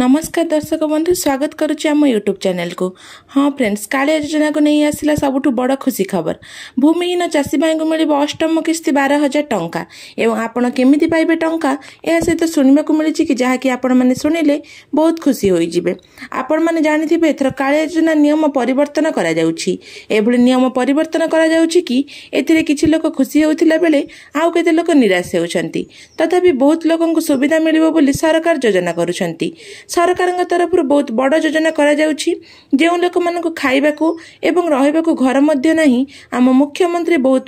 ନମସ୍କାର ଦର୍ଶକ ବନ୍ଧୁ ସ୍ୱାଗତ କରୁଛି ଆମ ୟୁଟ୍ୟୁବ୍ ଚ୍ୟାନେଲକୁ ହଁ ଫ୍ରେଣ୍ଡସ୍ କାଳିଆ ଯୋଜନାକୁ ନେଇ ଆସିଲା ସବୁଠୁ ବଡ଼ ଖୁସି ଖବର ଭୂମିହୀନ ଚାଷୀ ଭାଇଙ୍କୁ ମିଳିବ ଅଷ୍ଟମ କିସ୍ତି ବାର ହଜାର ଟଙ୍କା ଏବଂ ଆପଣ କେମିତି ପାଇବେ ଟଙ୍କା ଏହା ସହିତ ଶୁଣିବାକୁ ମିଳିଛି କି ଯାହାକି ଆପଣମାନେ ଶୁଣିଲେ ବହୁତ ଖୁସି ହୋଇଯିବେ ଆପଣମାନେ ଜାଣିଥିବେ ଏଥର କାଳିଆ ଯୋଜନା ନିୟମ ପରିବର୍ତ୍ତନ କରାଯାଉଛି। ଏଭଳି ନିୟମ ପରିବର୍ତ୍ତନ କରାଯାଉଛି କି ଏଥିରେ କିଛି ଲୋକ ଖୁସି ହେଉଥିଲା ବେଳେ ଆଉ କେତେ ଲୋକ ନିରାଶ ହେଉଛନ୍ତି। ତଥାପି ବହୁତ ଲୋକଙ୍କୁ ସୁବିଧା ମିଳିବ ବୋଲି ସରକାର ଯୋଜନା କରୁଛନ୍ତି। ସରକାରଙ୍କ ତରଫରୁ ବହୁତ ବଡ଼ ଯୋଜନା କରାଯାଉଛି। ଯେଉଁ ଲୋକମାନଙ୍କୁ ଖାଇବାକୁ ଏବଂ ରହିବାକୁ ଘର ମଧ୍ୟ ନାହିଁ ଆମ ମୁଖ୍ୟମନ୍ତ୍ରୀ ବହୁତ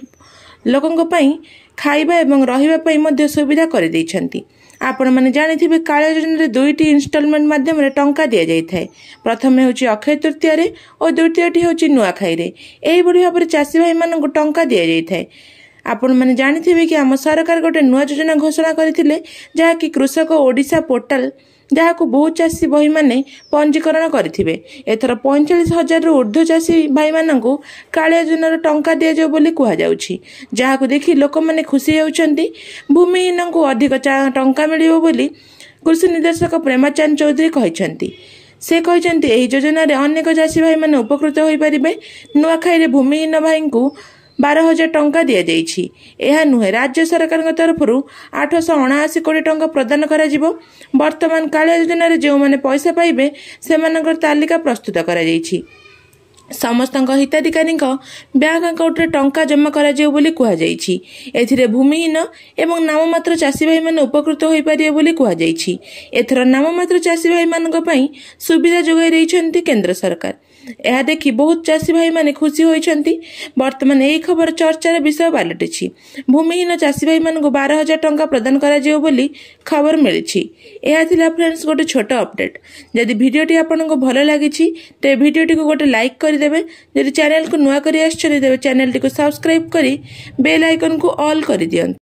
ଲୋକଙ୍କ ପାଇଁ ଖାଇବା ଏବଂ ରହିବା ପାଇଁ ମଧ୍ୟ ସୁବିଧା କରିଦେଇଛନ୍ତି। ଆପଣମାନେ ଜାଣିଥିବେ କାଳିଆ ଯୋଜନାରେ ଦୁଇଟି ଇନଷ୍ଟଲମେଣ୍ଟ ମାଧ୍ୟମରେ ଟଙ୍କା ଦିଆଯାଇଥାଏ। ପ୍ରଥମେ ହେଉଛି ଅକ୍ଷୟ ତୃତୀୟାରେ ଓ ଦ୍ୱିତୀୟଟି ହେଉଛି ନୂଆଖାଇରେ। ଏହିଭଳି ଭାବରେ ଚାଷୀ ଭାଇମାନଙ୍କୁ ଟଙ୍କା ଦିଆଯାଇଥାଏ। ଆପଣମାନେ ଜାଣିଥିବେ କି ଆମ ସରକାର ଗୋଟେ ନୂଆ ଯୋଜନା ଘୋଷଣା କରିଥିଲେ ଯାହାକି କୃଷକ ଓଡ଼ିଶା ପୋର୍ଟାଲ ଯାହାକୁ ବହୁତ ଚାଷୀ ବହିମାନେ ପଞ୍ଜୀକରଣ କରିଥିବେ। ଏଥର ପଇଁଚାଳିଶ ହଜାରରୁ ଉର୍ଦ୍ଧ୍ୱ ଚାଷୀ ଭାଇମାନଙ୍କୁ କାଳିଆ ଯୋଜନାର ଟଙ୍କା ଦିଆଯାଉ ବୋଲି କୁହାଯାଉଛି। ଯାହାକୁ ଦେଖି ଲୋକମାନେ ଖୁସି ହେଉଛନ୍ତି ଭୂମିହୀନଙ୍କୁ ଅଧିକ ଟଙ୍କା ମିଳିବ ବୋଲି କୃଷି ନିର୍ଦ୍ଦେଶକ ପ୍ରେମାଚାନ୍ଦ ଚୌଧୁରୀ କହିଛନ୍ତି। ସେ କହିଛନ୍ତି ଏହି ଯୋଜନାରେ ଅନେକ ଚାଷୀ ଭାଇମାନେ ଉପକୃତ ହୋଇପାରିବେ। ନୂଆଖାଇରେ ଭୂମିହୀନ ଭାଇଙ୍କୁ ବାର ହଜାର ଟଙ୍କା ଦିଆଯାଇଛି। ଏହା ନୁହେଁ ରାଜ୍ୟ ସରକାରଙ୍କ ତରଫରୁ ଆଠଶହ ଅଣାଅଶୀ କୋଟି ଟଙ୍କା ପ୍ରଦାନ କରାଯିବ। ବର୍ତ୍ତମାନ କାଳିଆ ଯୋଜନାରେ ଯେଉଁମାନେ ପଇସା ପାଇବେ ସେମାନଙ୍କର ତାଲିକା ପ୍ରସ୍ତୁତ କରାଯାଇଛି। ସମସ୍ତଙ୍କ ହିତାଧିକାରୀଙ୍କ ବ୍ୟାଙ୍କ ଆକାଉଣ୍ଟରେ ଟଙ୍କା ଜମା କରାଯିବ ବୋଲି କୁହାଯାଇଛି। ଏଥିରେ ଭୂମିହୀନ ଏବଂ ନାମମାତ୍ର ଚାଷୀ ଭାଇମାନେ ଉପକୃତ ହୋଇପାରିବେ ବୋଲି କୁହାଯାଇଛି। ଏଥର ନାମମାତ୍ର ଚାଷୀ ଭାଇମାନଙ୍କ ପାଇଁ ସୁବିଧା ଯୋଗାଇ ଦେଇଛନ୍ତି କେନ୍ଦ୍ର ସରକାର। ଏହା ଦେଖି ବହୁତ ଚାଷୀ ଭାଇମାନେ ଖୁସି ହୋଇଛନ୍ତି। ବର୍ତ୍ତମାନ ଏହି ଖବର ଚର୍ଚ୍ଚାର ବିଷୟ ପାଲଟିଛି। ଭୂମିହୀନ ଚାଷୀ ଭାଇମାନଙ୍କୁ ବାର ହଜାର ଟଙ୍କା ପ୍ରଦାନ କରାଯିବ ବୋଲି ଖବର ମିଳିଛି। ଏହା ଥିଲା ଫ୍ରେଣ୍ଡସ୍ ଗୋଟେ ଛୋଟ ଅପଡେଟ୍। ଯଦି ଭିଡ଼ିଓଟି ଆପଣଙ୍କୁ ଭଲ ଲାଗିଛି ତେବେ ଭିଡ଼ିଓଟିକୁ ଗୋଟେ ଲାଇକ୍ କରିଦେବେ। ଯଦି ଚ୍ୟାନେଲକୁ ନୂଆ କରି ଆସିଛନ୍ତି ତେବେ ଚ୍ୟାନେଲଟିକୁ ସବସ୍କ୍ରାଇବ୍ କରି ବେଲ୍ ଆଇକନ୍କୁ ଅଲ୍ କରିଦିଅନ୍ତୁ।